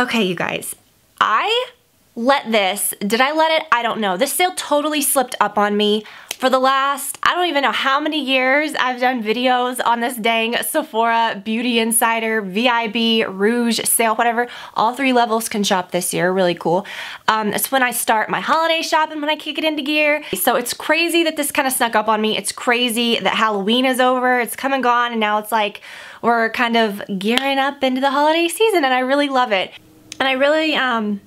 Okay, you guys, I let this, did I let it? I don't know. This sale totally slipped up on me. For the last, I don't even know how many years I've done videos on this dang Sephora Beauty Insider VIB Rouge sale, whatever. All three levels can shop this year, really cool. Um, it's when I start my holiday shopping, when I kick it into gear. So it's crazy that this kind of snuck up on me. It's crazy that Halloween is over, it's come and gone, and now it's like we're kind of gearing up into the holiday season, and I really love it. And I really, um,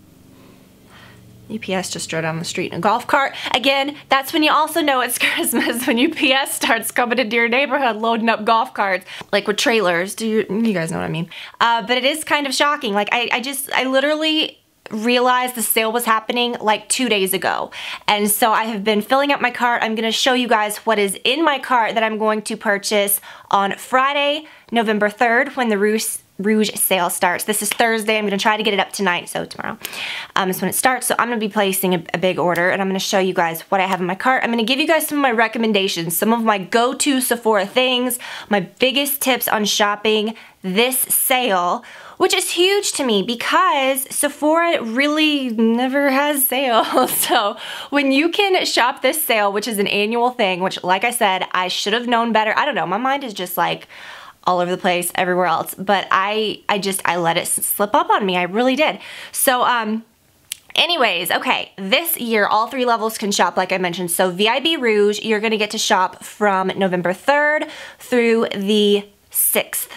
UPS just drove down the street in a golf cart. Again, that's when you also know it's Christmas, when UPS starts coming into your neighborhood loading up golf carts, like with trailers. Do you, you guys know what I mean? Uh, but it is kind of shocking. Like I, I just, I literally realized the sale was happening like two days ago. And so I have been filling up my cart. I'm gonna show you guys what is in my cart that I'm going to purchase on Friday, November 3rd when the Rouge Rouge sale starts. This is Thursday. I'm going to try to get it up tonight, so tomorrow um, is when it starts. So I'm to be placing a, a big order, and I'm going to show you guys what I have in my cart. I'm going to give you guys some of my recommendations, some of my go-to Sephora things, my biggest tips on shopping this sale, which is huge to me because Sephora really never has sales. So when you can shop this sale, which is an annual thing, which like I said, I should have known better. I don't know. My mind is just like, all over the place, everywhere else. But I, I just, I let it slip up on me. I really did. So, um, Anyways, okay, this year all three levels can shop like I mentioned. So VIB Rouge, you're gonna get to shop from November 3rd through the 6th.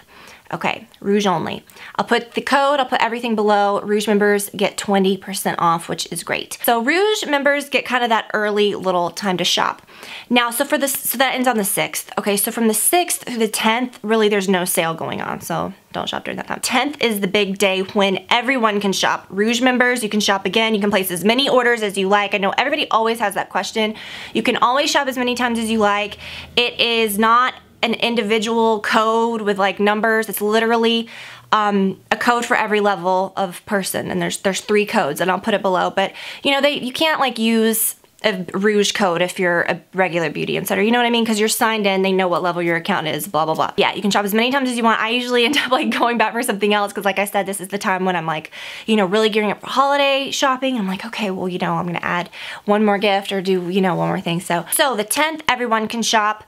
Okay, Rouge only. I'll put the code, I'll put everything below. Rouge members get 20% off, which is great. So Rouge members get kind of that early little time to shop. Now, so for this, so that ends on the 6th. Okay, so from the 6th through the 10th, really there's no sale going on, so don't shop during that time. 10th is the big day when everyone can shop. Rouge members, you can shop again. You can place as many orders as you like. I know everybody always has that question. You can always shop as many times as you like. It is not an individual code with like numbers. It's literally um, a code for every level of person and there's there's three codes and I'll put it below but you know they you can't like use a rouge code if you're a regular beauty insider you know what I mean? Because you're signed in they know what level your account is blah blah blah. Yeah you can shop as many times as you want. I usually end up like going back for something else because like I said this is the time when I'm like you know really gearing up for holiday shopping. I'm like okay well you know I'm gonna add one more gift or do you know one more thing. So so the 10th everyone can shop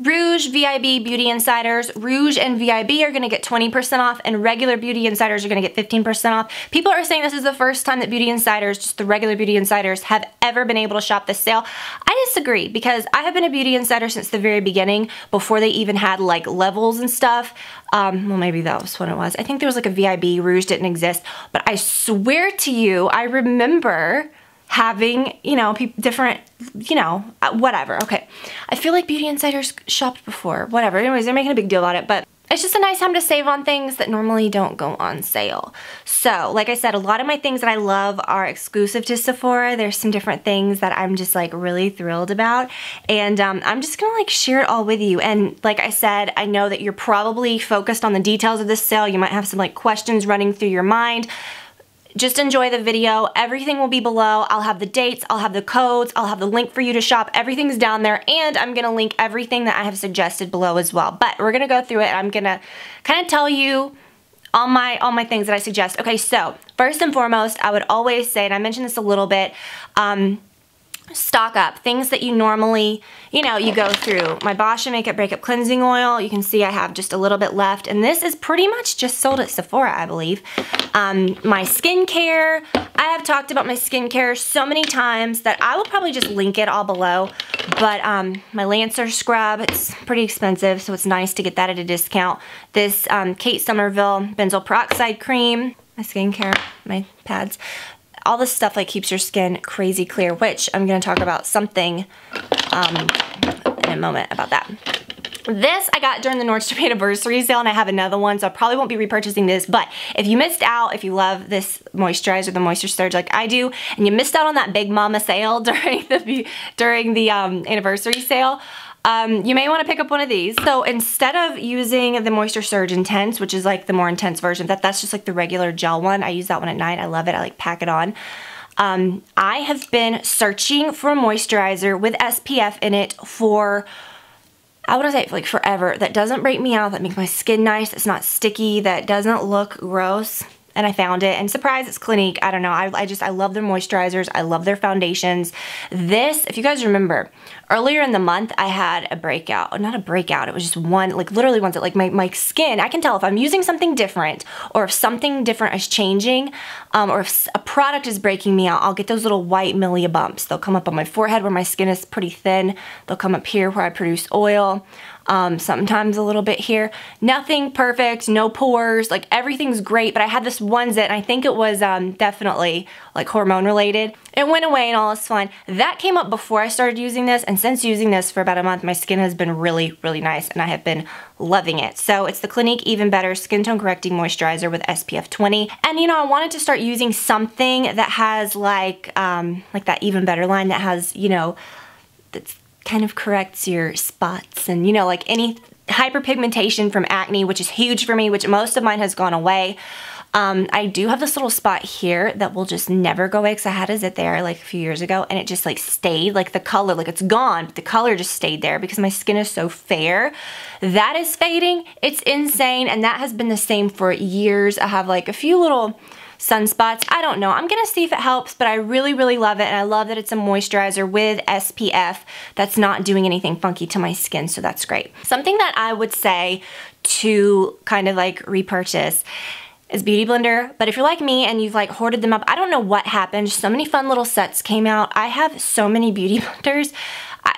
Rouge, VIB, Beauty Insiders, Rouge and VIB are gonna get 20% off and regular Beauty Insiders are gonna get 15% off. People are saying this is the first time that Beauty Insiders, just the regular Beauty Insiders, have ever been able to shop this sale. I disagree because I have been a Beauty Insider since the very beginning, before they even had like levels and stuff. Um, well, maybe that was what it was. I think there was like a VIB, Rouge didn't exist, but I swear to you, I remember having, you know, different, you know, uh, whatever. Okay. I feel like Beauty Insiders shopped before. Whatever. Anyways, they're making a big deal about it, but it's just a nice time to save on things that normally don't go on sale. So, like I said, a lot of my things that I love are exclusive to Sephora. There's some different things that I'm just like really thrilled about. And um, I'm just gonna like share it all with you. And like I said, I know that you're probably focused on the details of this sale. You might have some like questions running through your mind just enjoy the video. Everything will be below. I'll have the dates, I'll have the codes, I'll have the link for you to shop. Everything's down there and I'm gonna link everything that I have suggested below as well. But we're gonna go through it I'm gonna kind of tell you all my all my things that I suggest. Okay, so first and foremost, I would always say, and I mentioned this a little bit, um, stock up. Things that you normally, you know, you go through. My Boscia Makeup Breakup Cleansing Oil, you can see I have just a little bit left. And this is pretty much just sold at Sephora, I believe. Um, my skincare, I have talked about my skincare so many times that I will probably just link it all below. But um, my Lancer scrub, it's pretty expensive, so it's nice to get that at a discount. This um, Kate Somerville Benzoyl Peroxide Cream, my skincare, my pads all this stuff like keeps your skin crazy clear, which I'm gonna talk about something um, in a moment about that. This I got during the Nordstrom anniversary sale and I have another one so I probably won't be repurchasing this but if you missed out, if you love this moisturizer, the Moisture Surge like I do and you missed out on that Big Mama sale during the, during the um, anniversary sale, um, you may want to pick up one of these. So instead of using the Moisture Surge Intense, which is like the more intense version, that that's just like the regular gel one. I use that one at night. I love it. I like pack it on. Um, I have been searching for a moisturizer with SPF in it for I to say like forever that doesn't break me out, that makes my skin nice, that's not sticky, that doesn't look gross. and I found it and surprise it's Clinique I don't know I, I just I love their moisturizers I love their foundations this if you guys remember earlier in the month I had a breakout. Not a breakout. It was just one like literally that like my, my skin I can tell if I'm using something different or if something different is changing um, or if a product is breaking me out I'll get those little white milia bumps. They'll come up on my forehead where my skin is pretty thin. They'll come up here where I produce oil um, sometimes a little bit here. Nothing perfect, no pores, like everything's great, but I had this one zit and I think it was um, definitely like hormone related. It went away and all is fine. That came up before I started using this and since using this for about a month, my skin has been really, really nice and I have been loving it. So it's the Clinique Even Better Skin Tone Correcting Moisturizer with SPF 20. And you know, I wanted to start using something that has like, um, like that Even Better line that has, you know, that's kind of corrects your spots and you know like any hyperpigmentation from acne which is huge for me which most of mine has gone away um, I do have this little spot here that will just never go away because I had a zit there like a few years ago and it just like stayed like the color like it's gone but the color just stayed there because my skin is so fair that is fading it's insane and that has been the same for years I have like a few little sunspots. I don't know. I'm going to see if it helps, but I really, really love it. And I love that it's a moisturizer with SPF that's not doing anything funky to my skin. So that's great. Something that I would say to kind of like repurchase is Beauty Blender. But if you're like me and you've like hoarded them up, I don't know what happened. So many fun little sets came out. I have so many Beauty Blenders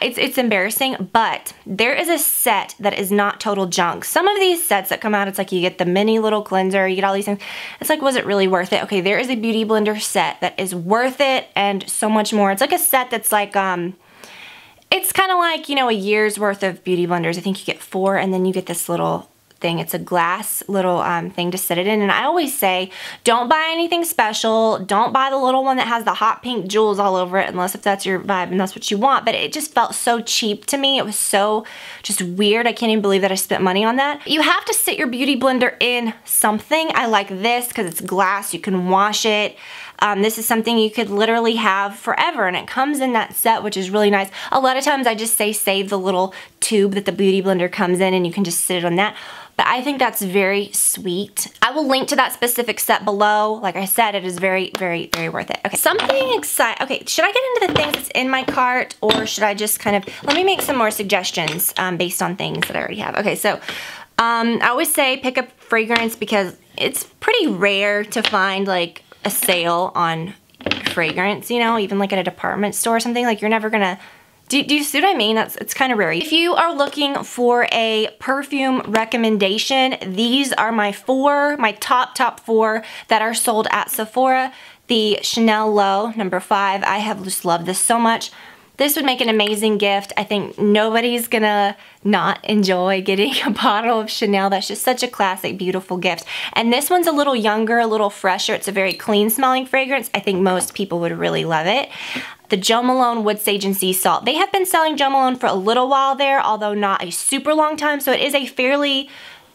it's, it's embarrassing, but there is a set that is not total junk. Some of these sets that come out, it's like you get the mini little cleanser, you get all these things. It's like, was it really worth it? Okay, there is a Beauty Blender set that is worth it and so much more. It's like a set that's like, um, it's kind of like, you know, a year's worth of Beauty Blenders. I think you get four and then you get this little thing. It's a glass little um, thing to sit it in. And I always say, don't buy anything special. Don't buy the little one that has the hot pink jewels all over it, unless if that's your vibe and that's what you want. But it just felt so cheap to me. It was so just weird. I can't even believe that I spent money on that. You have to sit your beauty blender in something. I like this because it's glass. You can wash it. Um, this is something you could literally have forever and it comes in that set which is really nice. A lot of times I just say save the little tube that the Beauty Blender comes in and you can just sit it on that but I think that's very sweet. I will link to that specific set below. Like I said, it is very, very, very worth it. Okay, something exciting. Okay, should I get into the things that's in my cart or should I just kind of, let me make some more suggestions um, based on things that I already have. Okay, so um, I always say pick up fragrance because it's pretty rare to find like a sale on fragrance, you know, even like at a department store or something. Like you're never gonna do, do, you see what I mean? That's It's kind of rare. If you are looking for a perfume recommendation, these are my four, my top, top four that are sold at Sephora. The Chanel L'Eau, number five. I have just loved this so much. This would make an amazing gift. I think nobody's gonna not enjoy getting a bottle of Chanel. That's just such a classic, beautiful gift. And this one's a little younger, a little fresher. It's a very clean smelling fragrance. I think most people would really love it the Jo Malone Wood Sage and Sea Salt. They have been selling Jo Malone for a little while there, although not a super long time, so it is a fairly,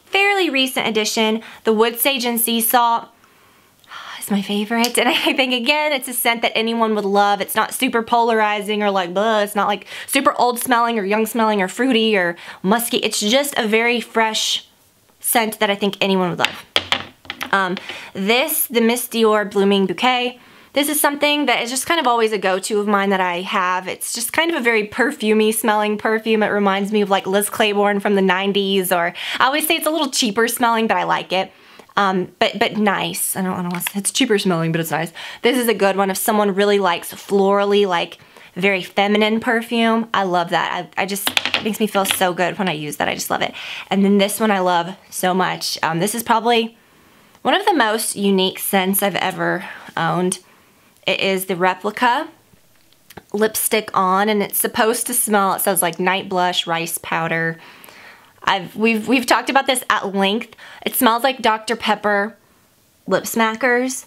fairly recent addition. The Wood Sage and Sea Salt is my favorite, and I think, again, it's a scent that anyone would love. It's not super polarizing or like, blah, it's not like super old smelling or young smelling or fruity or musky. It's just a very fresh scent that I think anyone would love. Um, this, the Miss Dior Blooming Bouquet, this is something that is just kind of always a go-to of mine that I have. It's just kind of a very perfumey smelling perfume. It reminds me of like Liz Claiborne from the 90s or I always say it's a little cheaper smelling, but I like it. Um, but but nice. I don't, I don't want to it's cheaper smelling, but it's nice. This is a good one if someone really likes florally, like very feminine perfume. I love that. I, I just, makes me feel so good when I use that. I just love it. And then this one I love so much. Um, this is probably one of the most unique scents I've ever owned. It is the replica lipstick on and it's supposed to smell, it says like night blush, rice powder. I've we've we've talked about this at length. It smells like Dr. Pepper lip smackers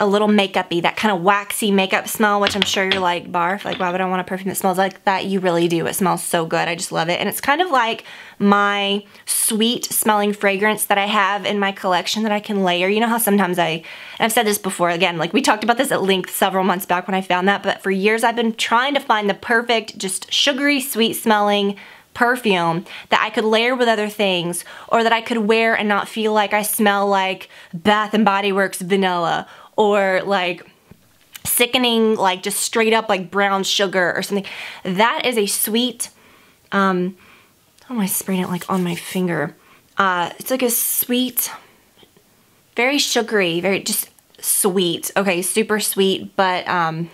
a little makeup-y, that kind of waxy makeup smell, which I'm sure you're like, barf, like why would I want a perfume that smells like that? You really do. It smells so good. I just love it. And it's kind of like my sweet smelling fragrance that I have in my collection that I can layer. You know how sometimes I, I've said this before, again, like we talked about this at length several months back when I found that, but for years I've been trying to find the perfect, just sugary, sweet smelling perfume that I could layer with other things or that I could wear and not feel like I smell like Bath and Body Works vanilla or like sickening like just straight up like brown sugar or something. That is a sweet, um, am I spraying it like on my finger? Uh, it's like a sweet, very sugary, very just sweet. Okay, super sweet, but um,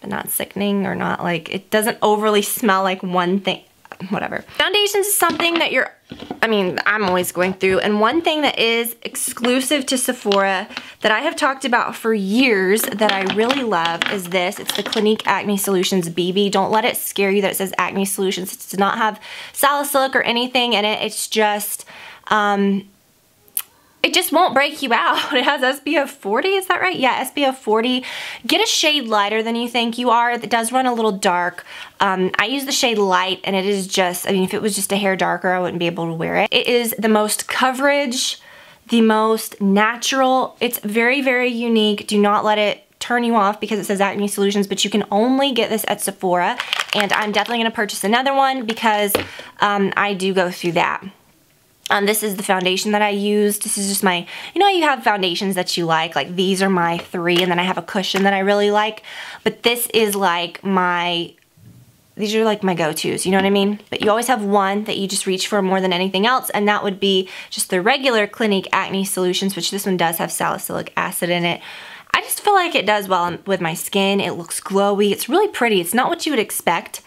but not sickening or not like, it doesn't overly smell like one thing whatever. Foundations is something that you're, I mean, I'm always going through. And one thing that is exclusive to Sephora that I have talked about for years that I really love is this. It's the Clinique Acne Solutions BB. Don't let it scare you that it says Acne Solutions. It does not have salicylic or anything in it. It's just, um, it just won't break you out. It has SPF 40, is that right? Yeah, SPF 40. Get a shade lighter than you think you are. It does run a little dark. Um, I use the shade light and it is just, I mean, if it was just a hair darker, I wouldn't be able to wear it. It is the most coverage, the most natural. It's very, very unique. Do not let it turn you off because it says Acne Solutions, but you can only get this at Sephora. And I'm definitely gonna purchase another one because um, I do go through that. Um, this is the foundation that I used. This is just my, you know you have foundations that you like, like these are my three, and then I have a cushion that I really like, but this is like my, these are like my go-tos, you know what I mean? But you always have one that you just reach for more than anything else, and that would be just the regular Clinique Acne Solutions, which this one does have salicylic acid in it. I just feel like it does well with my skin. It looks glowy. It's really pretty. It's not what you would expect.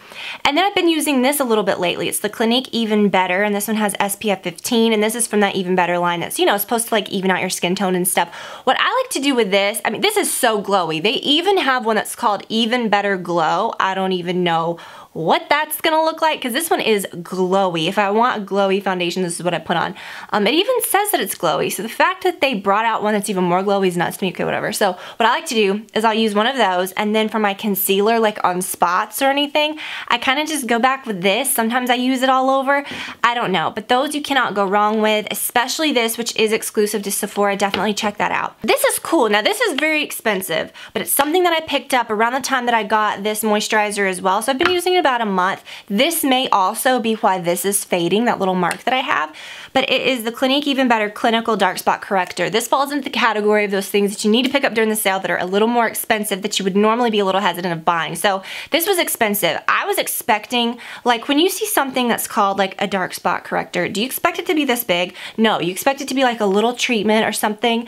And then I've been using this a little bit lately. It's the Clinique Even Better, and this one has SPF 15, and this is from that Even Better line that's, you know, supposed to like even out your skin tone and stuff. What I like to do with this, I mean, this is so glowy. They even have one that's called Even Better Glow. I don't even know what that's gonna look like because this one is glowy. If I want a glowy foundation, this is what I put on. Um, it even says that it's glowy. So the fact that they brought out one that's even more glowy is nuts to me. Okay, whatever. So what I like to do is I'll use one of those and then for my concealer, like on spots or anything, I kind of just go back with this. Sometimes I use it all over. I don't know. But those you cannot go wrong with, especially this, which is exclusive to Sephora. Definitely check that out. This is cool. Now this is very expensive, but it's something that I picked up around the time that I got this moisturizer as well. So I've been using it about a month. This may also be why this is fading, that little mark that I have, but it is the Clinique Even Better Clinical Dark Spot Corrector. This falls into the category of those things that you need to pick up during the sale that are a little more expensive that you would normally be a little hesitant of buying. So this was expensive. I was expecting, like when you see something that's called like a dark spot corrector, do you expect it to be this big? No, you expect it to be like a little treatment or something.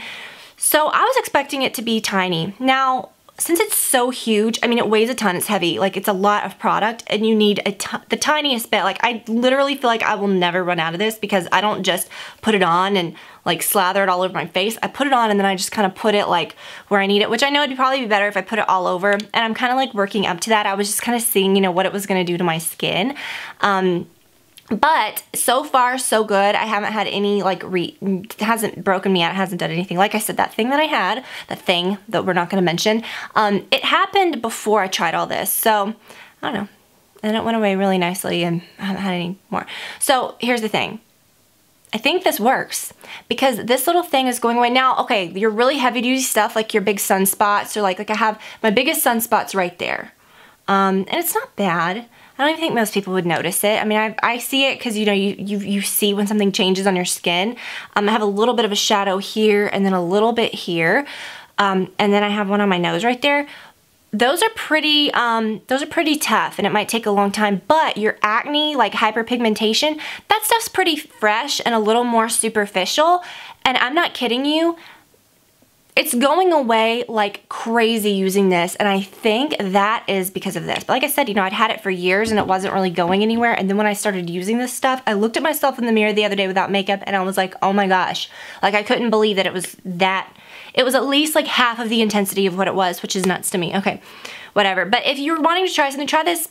So I was expecting it to be tiny. Now, since it's so huge, I mean, it weighs a ton, it's heavy, like it's a lot of product and you need a the tiniest bit. Like I literally feel like I will never run out of this because I don't just put it on and like slather it all over my face. I put it on and then I just kind of put it like where I need it, which I know it'd probably be better if I put it all over. And I'm kind of like working up to that. I was just kind of seeing, you know, what it was going to do to my skin. Um, but so far, so good. I haven't had any like re hasn't broken me out. It hasn't done anything. Like I said, that thing that I had, that thing that we're not going to mention, um, it happened before I tried all this. So I don't know. And it went away really nicely and I haven't had any more. So here's the thing. I think this works because this little thing is going away. Now, okay, your really heavy duty stuff like your big sunspots or like, like I have my biggest sunspots right there. Um, and it's not bad. I don't even think most people would notice it. I mean, I, I see it because, you know, you, you, you see when something changes on your skin. Um, I have a little bit of a shadow here and then a little bit here. Um, and then I have one on my nose right there. Those are pretty, um, those are pretty tough and it might take a long time, but your acne, like hyperpigmentation, that stuff's pretty fresh and a little more superficial. And I'm not kidding you, it's going away like crazy using this and I think that is because of this. But like I said, you know, I'd had it for years and it wasn't really going anywhere and then when I started using this stuff, I looked at myself in the mirror the other day without makeup and I was like, oh my gosh. Like I couldn't believe that it was that, it was at least like half of the intensity of what it was, which is nuts to me. Okay, whatever. But if you're wanting to try something, try this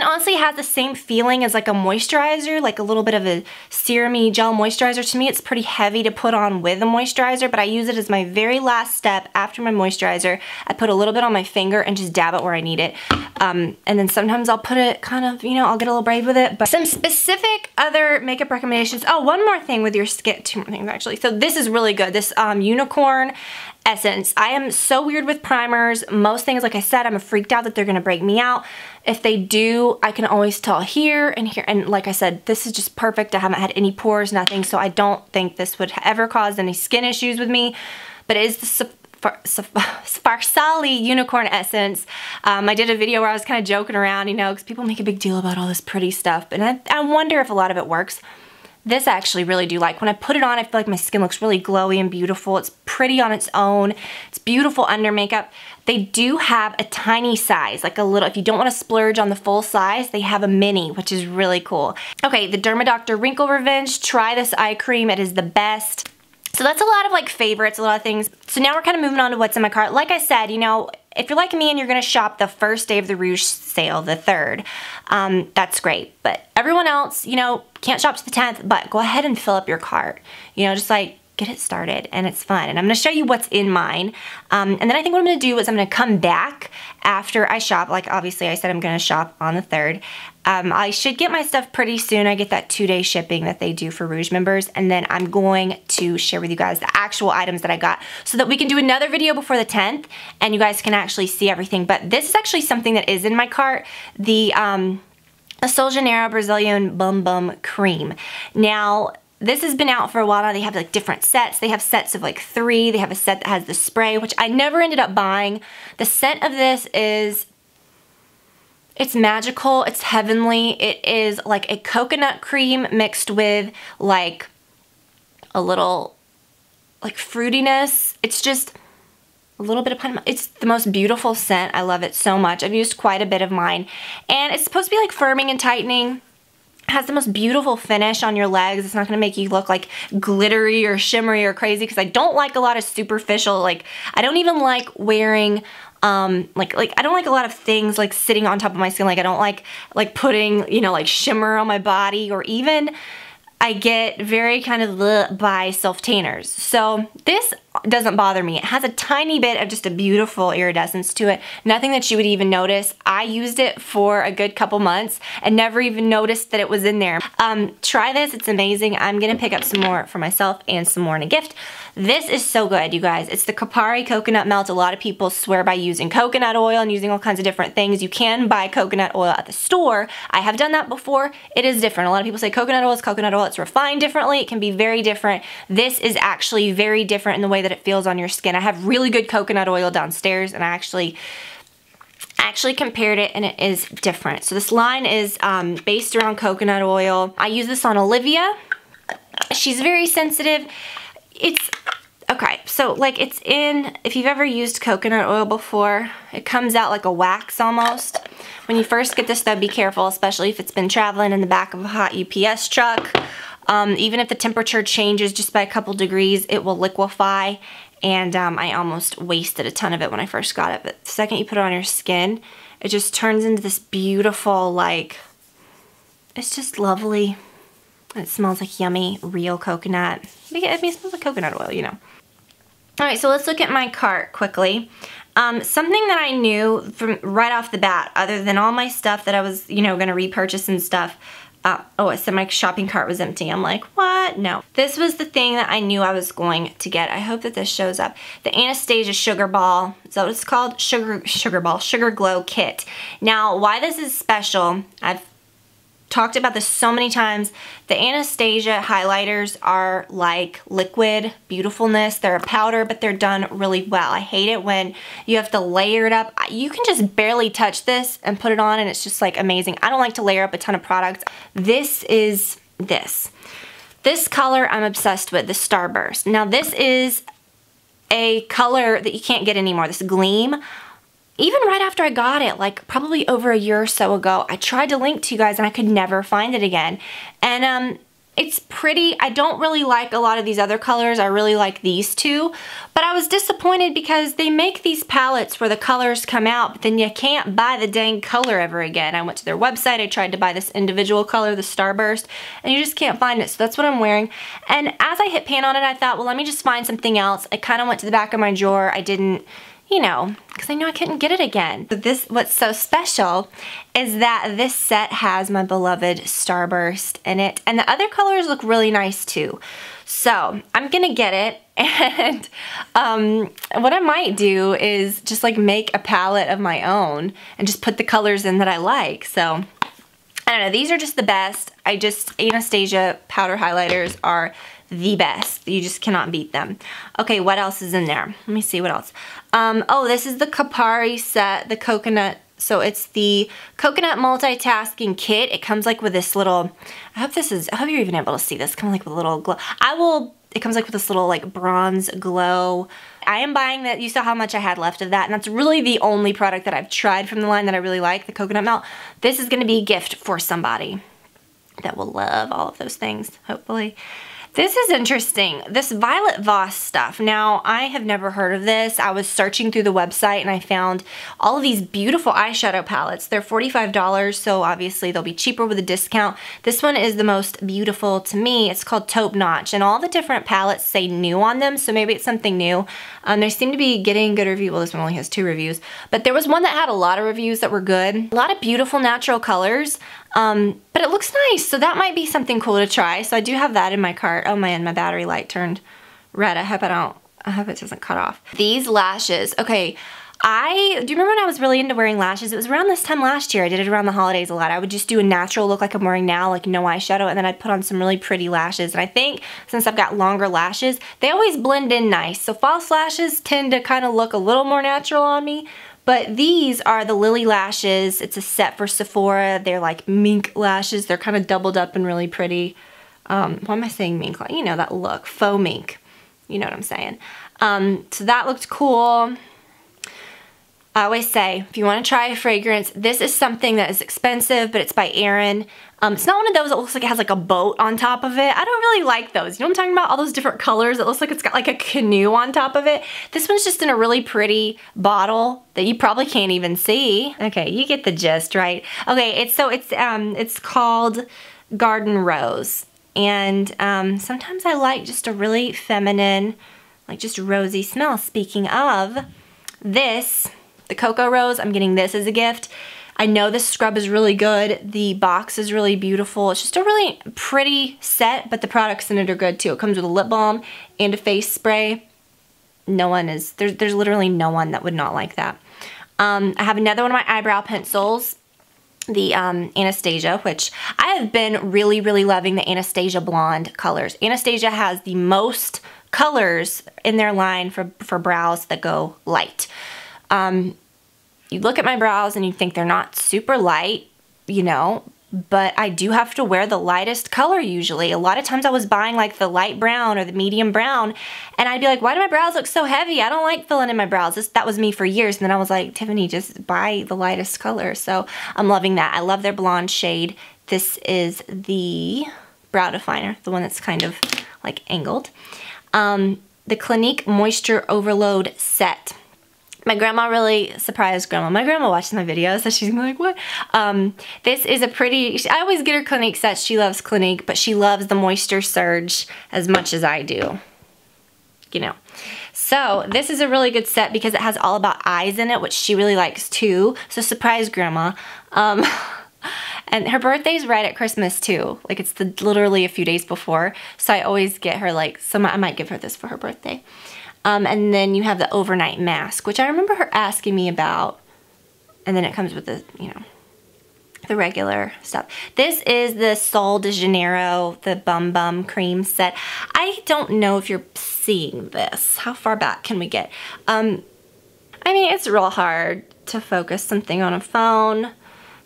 it honestly has the same feeling as like a moisturizer, like a little bit of a serumy gel moisturizer. To me, it's pretty heavy to put on with a moisturizer, but I use it as my very last step after my moisturizer. I put a little bit on my finger and just dab it where I need it. Um, and then sometimes I'll put it kind of, you know, I'll get a little brave with it. But some specific other makeup recommendations. Oh, one more thing with your skin, two more things actually. So this is really good. This um, Unicorn Essence. I am so weird with primers. Most things, like I said, I'm freaked out that they're gonna break me out. If they do, I can always tell here and here. And like I said, this is just perfect. I haven't had any pores, nothing. So I don't think this would ever cause any skin issues with me. But it is the Farsali Unicorn Essence. Um, I did a video where I was kind of joking around, you know, because people make a big deal about all this pretty stuff. And I, I wonder if a lot of it works. This I actually really do like. When I put it on, I feel like my skin looks really glowy and beautiful. It's pretty on its own. It's beautiful under makeup. They do have a tiny size, like a little, if you don't want to splurge on the full size, they have a mini, which is really cool. Okay, the Dermadoctor Wrinkle Revenge. Try this eye cream. It is the best. So that's a lot of like favorites, a lot of things. So now we're kind of moving on to what's in my cart. Like I said, you know, if you're like me and you're gonna shop the first day of the Rouge sale, the third, um, that's great. But everyone else, you know, can't shop to the 10th, but go ahead and fill up your cart. You know, just like get it started and it's fun. And I'm gonna show you what's in mine. Um, and then I think what I'm gonna do is I'm gonna come back after I shop. Like obviously I said I'm gonna shop on the 3rd. Um, I should get my stuff pretty soon. I get that two day shipping that they do for Rouge members. And then I'm going to share with you guys the actual items that I got so that we can do another video before the 10th and you guys can actually see everything. But this is actually something that is in my cart. The, um, a Sol Janeiro Brazilian Bum Bum Cream. Now, this has been out for a while now. They have like different sets. They have sets of like three. They have a set that has the spray, which I never ended up buying. The scent of this is, it's magical. It's heavenly. It is like a coconut cream mixed with like a little like fruitiness. It's just a little bit of pineapple. It's the most beautiful scent. I love it so much. I've used quite a bit of mine. And it's supposed to be like firming and tightening has the most beautiful finish on your legs. It's not gonna make you look like glittery or shimmery or crazy because I don't like a lot of superficial, like, I don't even like wearing um like like I don't like a lot of things like sitting on top of my skin like I don't like like putting you know like shimmer on my body or even I get very kind of by self-tanners. So this doesn't bother me. It has a tiny bit of just a beautiful iridescence to it. Nothing that you would even notice. I used it for a good couple months and never even noticed that it was in there. Um, try this, it's amazing. I'm gonna pick up some more for myself and some more in a gift. This is so good, you guys. It's the Kopari Coconut Melt. A lot of people swear by using coconut oil and using all kinds of different things. You can buy coconut oil at the store. I have done that before. It is different. A lot of people say coconut oil is coconut oil. It's refined differently. It can be very different. This is actually very different in the way that it feels on your skin. I have really good coconut oil downstairs and I actually actually compared it and it is different. So this line is um, based around coconut oil. I use this on Olivia. She's very sensitive it's, okay, so like it's in, if you've ever used coconut oil before, it comes out like a wax almost. When you first get this though, be careful, especially if it's been traveling in the back of a hot UPS truck. Um, even if the temperature changes just by a couple degrees, it will liquefy. And um, I almost wasted a ton of it when I first got it. But the second you put it on your skin, it just turns into this beautiful, like, it's just lovely. It smells like yummy, real coconut. It smells like coconut oil, you know. All right, so let's look at my cart quickly. Um, something that I knew from right off the bat, other than all my stuff that I was, you know, gonna repurchase and stuff, uh, oh, I said my shopping cart was empty. I'm like, what? No. This was the thing that I knew I was going to get. I hope that this shows up. The Anastasia Sugar Ball, is that what it's called? Sugar, Sugar Ball, Sugar Glow Kit. Now, why this is special, I've talked about this so many times. The Anastasia highlighters are like liquid beautifulness. They're a powder, but they're done really well. I hate it when you have to layer it up. You can just barely touch this and put it on and it's just like amazing. I don't like to layer up a ton of products. This is this. This color I'm obsessed with, the Starburst. Now this is a color that you can't get anymore, this gleam even right after I got it, like probably over a year or so ago, I tried to link to you guys and I could never find it again. And um, it's pretty. I don't really like a lot of these other colors. I really like these two. But I was disappointed because they make these palettes where the colors come out, but then you can't buy the dang color ever again. I went to their website. I tried to buy this individual color, the Starburst, and you just can't find it. So that's what I'm wearing. And as I hit pan on it, I thought, well, let me just find something else. I kind of went to the back of my drawer. I didn't you know, because I knew I couldn't get it again. But this, what's so special is that this set has my beloved Starburst in it. And the other colors look really nice too. So I'm gonna get it and um, what I might do is just like make a palette of my own and just put the colors in that I like. So I don't know, these are just the best. I just, Anastasia powder highlighters are the best. You just cannot beat them. Okay, what else is in there? Let me see what else. Um, oh, this is the Kopari set, the coconut. So it's the coconut multitasking kit. It comes like with this little, I hope this is, I hope you're even able to see this. Come like with a little glow. I will, it comes like with this little like bronze glow. I am buying that. You saw how much I had left of that. And that's really the only product that I've tried from the line that I really like, the coconut melt. This is going to be a gift for somebody that will love all of those things, hopefully. This is interesting. This Violet Voss stuff. Now, I have never heard of this. I was searching through the website and I found all of these beautiful eyeshadow palettes. They're $45, so obviously they'll be cheaper with a discount. This one is the most beautiful to me. It's called Taupe Notch, and all the different palettes say new on them, so maybe it's something new. Um, they seem to be getting good reviews. Well, this one only has two reviews, but there was one that had a lot of reviews that were good. A lot of beautiful natural colors. Um, but it looks nice, so that might be something cool to try. So I do have that in my cart. Oh man, my battery light turned red. I hope I don't, I hope it doesn't cut off. These lashes, okay. I, do you remember when I was really into wearing lashes? It was around this time last year. I did it around the holidays a lot. I would just do a natural look like I'm wearing now, like no eyeshadow, and then I'd put on some really pretty lashes. And I think since I've got longer lashes, they always blend in nice. So false lashes tend to kind of look a little more natural on me, but these are the Lily Lashes. It's a set for Sephora. They're like mink lashes. They're kind of doubled up and really pretty. Um, why am I saying mink? You know that look, faux mink. You know what I'm saying. Um, so that looked cool. I always say, if you want to try a fragrance, this is something that is expensive, but it's by AERIN. Um, it's not one of those that looks like it has like a boat on top of it. I don't really like those. You know what I'm talking about? All those different colors. It looks like it's got like a canoe on top of it. This one's just in a really pretty bottle that you probably can't even see. Okay, you get the gist, right? Okay, it's so it's um it's called Garden Rose. And um, sometimes I like just a really feminine, like just rosy smell. Speaking of, this the Cocoa Rose. I'm getting this as a gift. I know this scrub is really good. The box is really beautiful. It's just a really pretty set, but the products in it are good too. It comes with a lip balm and a face spray. No one is, there's, there's literally no one that would not like that. Um, I have another one of my eyebrow pencils the um, Anastasia, which I have been really, really loving the Anastasia Blonde colors. Anastasia has the most colors in their line for, for brows that go light. Um, you look at my brows and you think they're not super light, you know, but I do have to wear the lightest color usually. A lot of times I was buying like the light brown or the medium brown and I'd be like, why do my brows look so heavy? I don't like filling in my brows. This, that was me for years. And then I was like, Tiffany, just buy the lightest color. So I'm loving that. I love their blonde shade. This is the brow definer, the one that's kind of like angled. Um, the Clinique Moisture Overload Set. My grandma really surprised grandma. My grandma watches my videos, so she's like, what? Um, this is a pretty, I always get her Clinique sets. She loves Clinique, but she loves the Moisture Surge as much as I do. You know. So this is a really good set because it has all about eyes in it, which she really likes too. So surprise grandma. Um, and her birthday's right at Christmas too. Like it's the, literally a few days before. So I always get her like, some, I might give her this for her birthday. Um, and then you have the overnight mask, which I remember her asking me about. And then it comes with the, you know, the regular stuff. This is the Sol de Janeiro, the Bum Bum Cream set. I don't know if you're seeing this. How far back can we get? Um, I mean, it's real hard to focus something on a phone.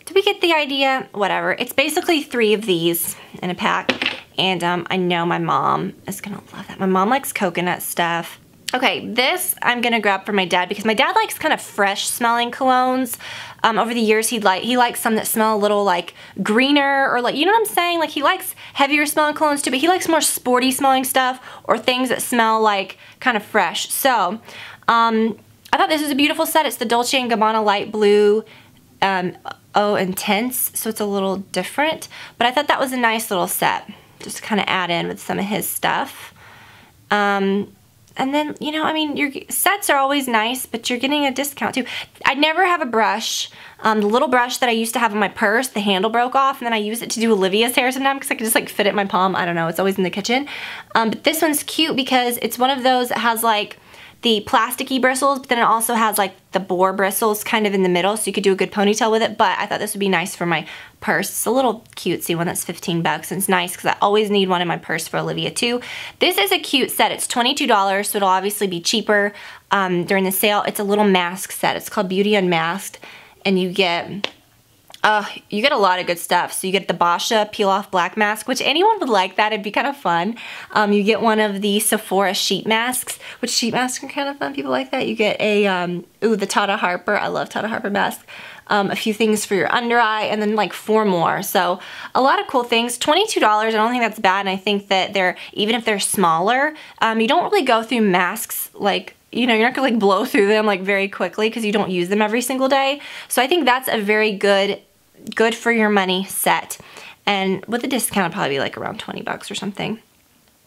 Do we get the idea? Whatever. It's basically three of these in a pack. And um, I know my mom is going to love that. My mom likes coconut stuff. Okay, this I'm gonna grab for my dad because my dad likes kind of fresh smelling colognes. Um, over the years, he'd like he likes some that smell a little like greener or like you know what I'm saying. Like he likes heavier smelling colognes too, but he likes more sporty smelling stuff or things that smell like kind of fresh. So um, I thought this was a beautiful set. It's the Dolce & Gabbana light blue um, Oh Intense, so it's a little different. But I thought that was a nice little set just to kind of add in with some of his stuff. Um, and then, you know, I mean, your sets are always nice, but you're getting a discount too. I never have a brush. Um, the little brush that I used to have in my purse, the handle broke off, and then I use it to do Olivia's hair sometimes because I can just like fit it in my palm. I don't know, it's always in the kitchen. Um, but this one's cute because it's one of those that has like the plasticky bristles, but then it also has like the boar bristles kind of in the middle, so you could do a good ponytail with it, but I thought this would be nice for my purse. It's a little cutesy one that's 15 bucks, and it's nice because I always need one in my purse for Olivia too. This is a cute set. It's $22, so it'll obviously be cheaper um, during the sale. It's a little mask set. It's called Beauty Unmasked, and you get uh, you get a lot of good stuff. So you get the Boscia Peel Off Black Mask, which anyone would like that. It'd be kind of fun. Um, you get one of the Sephora sheet masks, which sheet masks are kind of fun. People like that. You get a, um, ooh, the Tata Harper. I love Tata Harper mask. Um, a few things for your under eye, and then like four more. So a lot of cool things. $22, I don't think that's bad, and I think that they're, even if they're smaller, um, you don't really go through masks like you know, you're not gonna like blow through them like very quickly because you don't use them every single day. So I think that's a very good good for your money set. And with a discount, probably be like around 20 bucks or something.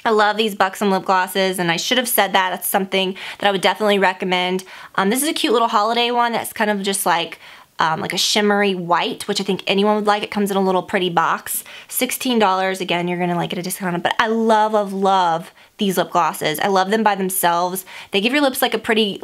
I love these Buxom lip glosses and I should have said that. That's something that I would definitely recommend. Um, this is a cute little holiday one that's kind of just like um, like a shimmery white, which I think anyone would like. It comes in a little pretty box. $16, again, you're gonna like get a discount but I love, love, love these lip glosses. I love them by themselves. They give your lips like a pretty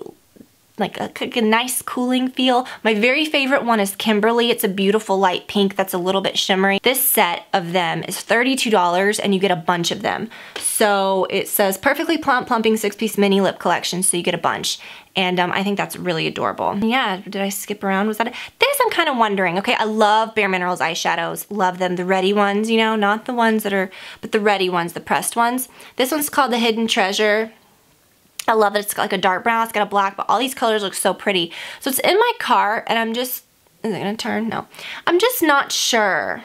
like a, a, nice cooling feel. My very favorite one is Kimberly. It's a beautiful light pink that's a little bit shimmery. This set of them is $32 and you get a bunch of them. So it says Perfectly Plump Plumping 6-Piece Mini Lip Collection, so you get a bunch. And um, I think that's really adorable. Yeah, did I skip around? Was that it? This I'm kind of wondering. Okay, I love Bare Minerals eyeshadows. Love them. The ready ones, you know, not the ones that are, but the ready ones, the pressed ones. This one's called the Hidden Treasure. I love that it's like a dark brown, it's got a black, but all these colors look so pretty. So it's in my car and I'm just, is it gonna turn? No. I'm just not sure.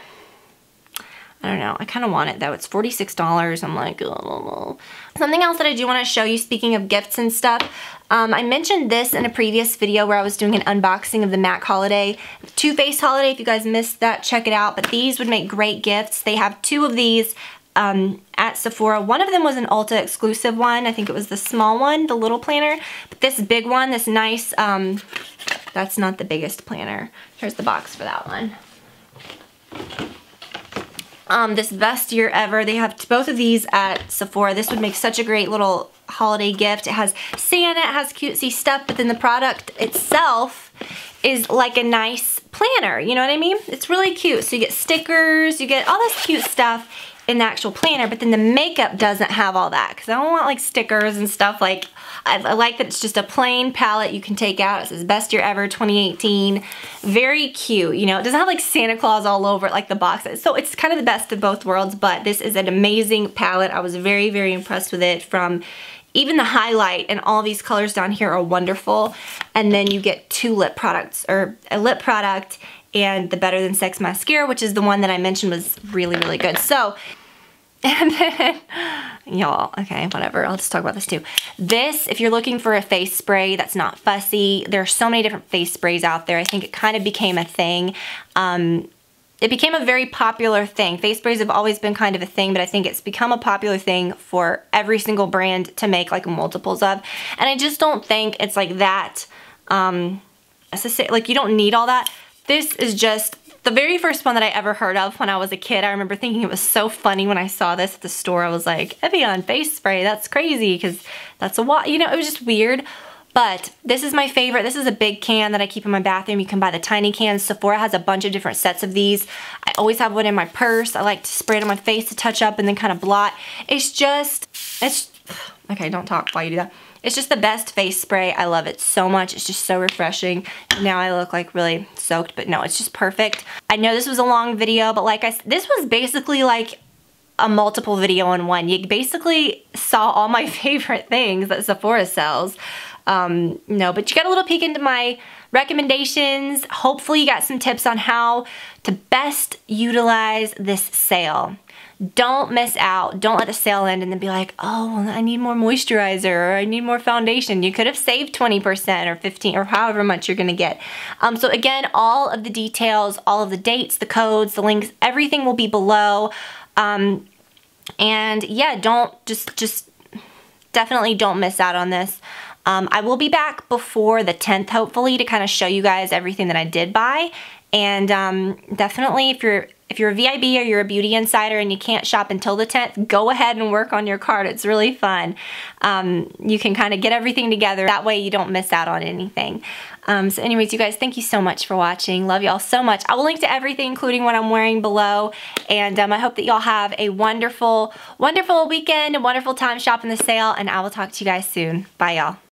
I don't know. I kind of want it though. It's $46. I'm like, oh. Something else that I do want to show you, speaking of gifts and stuff, um, I mentioned this in a previous video where I was doing an unboxing of the MAC Holiday. Too Faced Holiday, if you guys missed that, check it out. But these would make great gifts. They have two of these um, at Sephora. One of them was an Ulta exclusive one. I think it was the small one, the little planner. But this big one, this nice, um, that's not the biggest planner. Here's the box for that one. Um, this best year ever. They have both of these at Sephora. This would make such a great little holiday gift. It has Santa, it has cutesy stuff, but then the product itself is like a nice planner. You know what I mean? It's really cute. So you get stickers, you get all this cute stuff in the actual planner, but then the makeup doesn't have all that because I don't want like stickers and stuff like, I, I, like that it's just a plain palette you can take out. It says best year ever 2018. Very cute, you know, it doesn't have like Santa Claus all over it like the boxes. So it's kind of the best of both worlds, but this is an amazing palette. I was very, very impressed with it from even the highlight and all these colors down here are wonderful. And then you get two lip products or a lip product and the Better Than Sex mascara, which is the one that I mentioned was really, really good. So and then, y'all, okay, whatever, I'll just talk about this too. This, if you're looking for a face spray that's not fussy, there are so many different face sprays out there. I think it kind of became a thing. Um, it became a very popular thing. Face sprays have always been kind of a thing, but I think it's become a popular thing for every single brand to make like multiples of. And I just don't think it's like that, um, like you don't need all that. This is just the very first one that I ever heard of when I was a kid, I remember thinking it was so funny when I saw this at the store. I was like, Evian face spray, that's crazy because that's a lot, you know, it was just weird. But this is my favorite. This is a big can that I keep in my bathroom. You can buy the tiny cans. Sephora has a bunch of different sets of these. I always have one in my purse. I like to spray it on my face to touch up and then kind of blot. It's just, it's, okay, don't talk while you do that. It's just the best face spray. I love it so much. It's just so refreshing. Now I look like really soaked, but no, it's just perfect. I know this was a long video, but like I this was basically like a multiple video in one. You basically saw all my favorite things that Sephora sells. Um, no, but you got a little peek into my recommendations. Hopefully you got some tips on how to best utilize this sale. Don't miss out. Don't let the sale end and then be like, oh, I need more moisturizer or I need more foundation. You could have saved 20% or 15 or however much you're gonna get. Um, so again, all of the details, all of the dates, the codes, the links, everything will be below. Um, and yeah, don't just, just definitely don't miss out on this. Um, I will be back before the 10th, hopefully, to kind of show you guys everything that I did buy. And um, definitely, if you're if you're a VIB or you're a beauty insider and you can't shop until the 10th, go ahead and work on your card. It's really fun. Um, you can kind of get everything together. That way you don't miss out on anything. Um, so anyways, you guys, thank you so much for watching. Love y'all so much. I will link to everything, including what I'm wearing below. And um, I hope that y'all have a wonderful, wonderful weekend, a wonderful time shopping the sale. And I will talk to you guys soon. Bye, y'all.